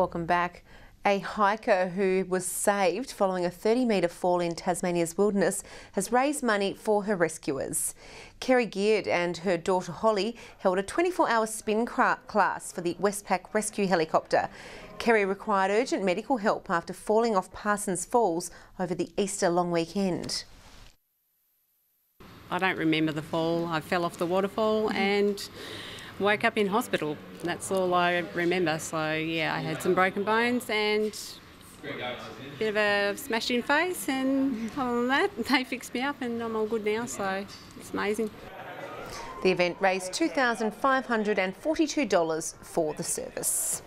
Welcome back. A hiker who was saved following a 30 metre fall in Tasmania's wilderness has raised money for her rescuers. Kerry Geard and her daughter Holly held a 24 hour spin class for the Westpac rescue helicopter. Kerry required urgent medical help after falling off Parsons Falls over the Easter long weekend. I don't remember the fall. I fell off the waterfall and woke up in hospital. That's all I remember. So yeah, I had some broken bones and a bit of a smashed in face, and other than that, they fixed me up and I'm all good now. So it's amazing. The event raised $2,542 for the service.